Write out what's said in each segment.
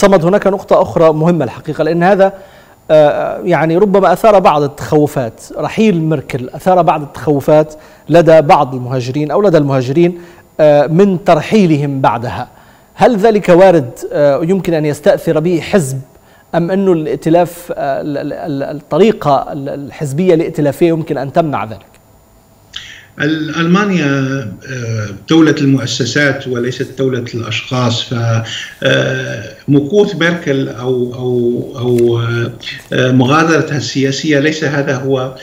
صمد هناك نقطة أخرى مهمة الحقيقة لأن هذا يعني ربما أثار بعض التخوفات. رحيل ميركل أثار بعض التخوفات لدى بعض المهاجرين أو لدى المهاجرين من ترحيلهم بعدها. هل ذلك وارد يمكن أن يستأثر به حزب أم أنه الائتلاف الطريقة الحزبية الائتلافية يمكن أن تمنع ذلك؟ ألمانيا دولة المؤسسات وليست دولة الأشخاص فمكوث ميركل أو أو أو مغادرتها السياسية ليس هذا هو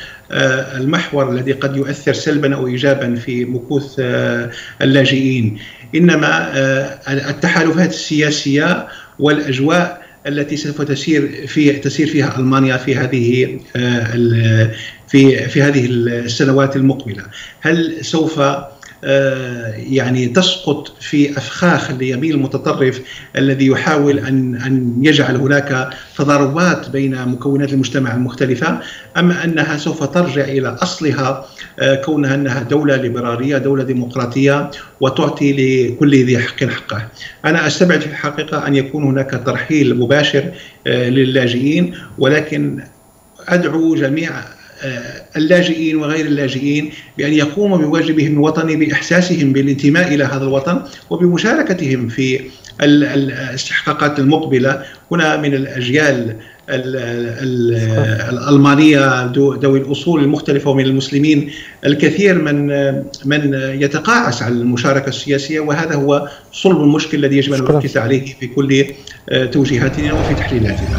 المحور الذي قد يؤثر سلبا أو ايجابا في مكوث اللاجئين. إنما التحالفات السياسية والأجواء التي سوف تسير في تسير فيها ألمانيا في هذه في في هذه السنوات المقبلة. هل سوف يعني تسقط في أفخاخ اليمين المتطرف الذي يحاول ان أن يجعل هناك تضاربات بين مكونات المجتمع المختلفة ام أنها سوف ترجع إلى أصلها كونها أنها دولة ليبرالية دولة ديمقراطية وتعطي لكل ذي حق حقه. أنا أستبعد في الحقيقة أن يكون هناك ترحيل مباشر للاجئين ولكن أدعو جميع اللاجئين وغير اللاجئين بأن يقوموا بواجبهم الوطني بإحساسهم بالانتماء إلى هذا الوطن وبمشاركتهم في الاستحقاقات المقبلة. هنا من الأجيال الألمانية ذوي الأصول المختلفة ومن المسلمين الكثير من من يتقاعس على المشاركة السياسية وهذا هو صلب المشكل الذي يجب أن نركز عليه في كل توجيهاتنا وفي تحليلاتنا.